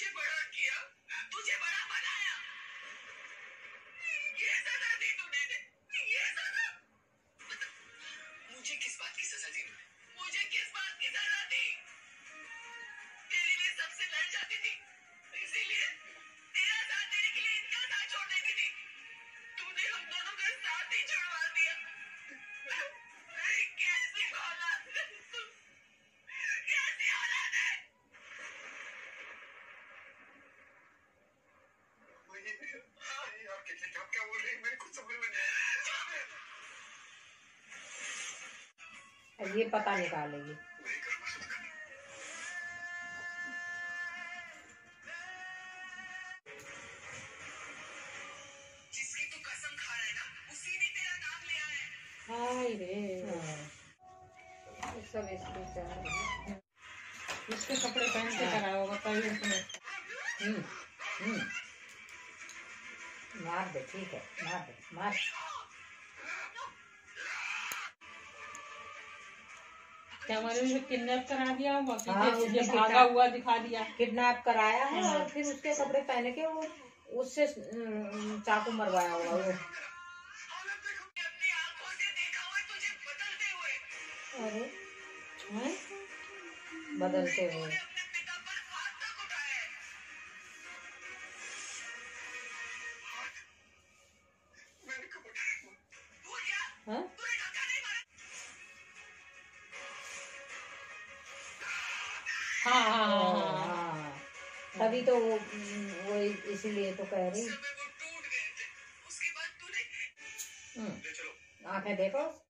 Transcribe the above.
तुझे बड़ा किया तुझे बड़ा बनाया। अब ये पता निकालेगी। हाय रे। ये सब इसके इसके कपड़े पहन के करा उसने हम्म हम्म। मार दे ठीक है मार दे मार। उसे किडनैप करा दिया होगा हाँ, उसने भागा हुआ दिखा दिया। किडनैप कराया है हाँ। और फिर उसके कपड़े पहन के वो उससे चाकू मरवाया हुआ वो अरे बदलते हुए। हाँ हाँ हाँ, हाँ हाँ तभी तो वो वो इसीलिए तो कह रही। हम्म, आँखें देखो।